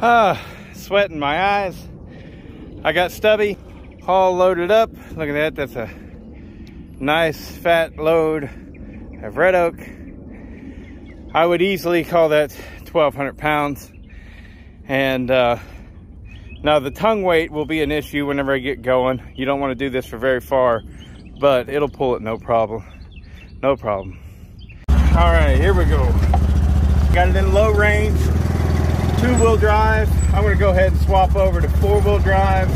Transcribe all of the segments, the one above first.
Ah, sweat in my eyes. I got stubby all loaded up. Look at that, that's a nice fat load of red oak. I would easily call that 1,200 pounds. And uh, now the tongue weight will be an issue whenever I get going. You don't want to do this for very far, but it'll pull it no problem. No problem. All right, here we go. Got it in low range, two wheel drive. I'm gonna go ahead and swap over to four wheel drive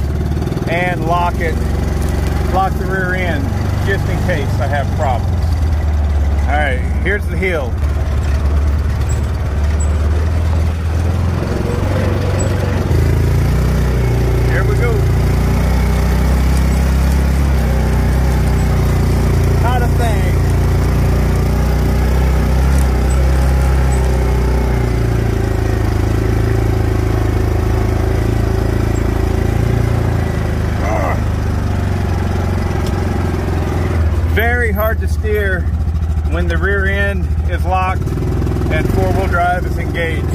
and lock it, lock the rear end just in case I have problems. All right, here's the hill. Here we go. Not a thing. Very hard to steer when the rear end is locked and four-wheel drive is engaged.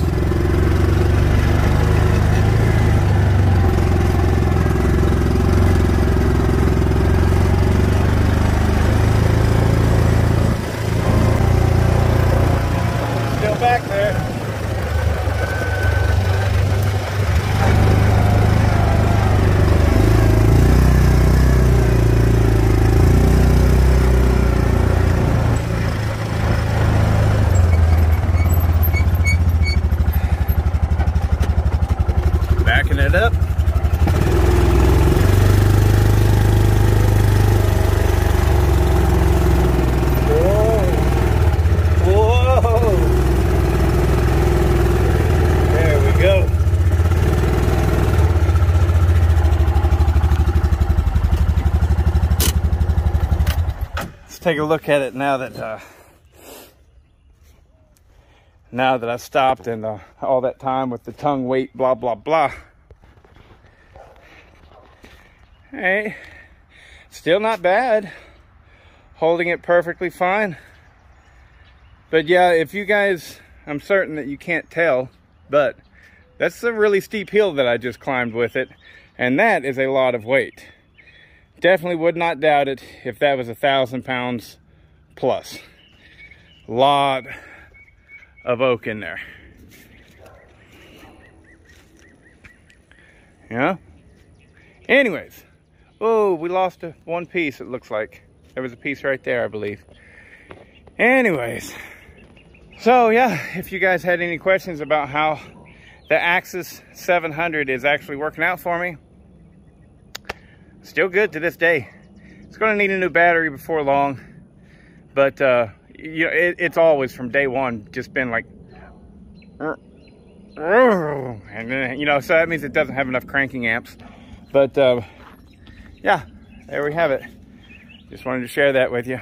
Still back there. Backing it up. Take a look at it now that uh, now that I've stopped and uh, all that time with the tongue weight, blah, blah, blah. Hey, still not bad. Holding it perfectly fine. But yeah, if you guys, I'm certain that you can't tell, but that's a really steep hill that I just climbed with it. And that is a lot of weight. Definitely would not doubt it if that was a thousand pounds plus. Lot of oak in there. Yeah. Anyways, oh, we lost a, one piece. It looks like there was a piece right there, I believe. Anyways, so yeah, if you guys had any questions about how the Axis 700 is actually working out for me, still good to this day. It's going to need a new battery before long, but uh, you know, it, it's always from day one just been like, and then, you know, so that means it doesn't have enough cranking amps. But uh, yeah, there we have it. Just wanted to share that with you.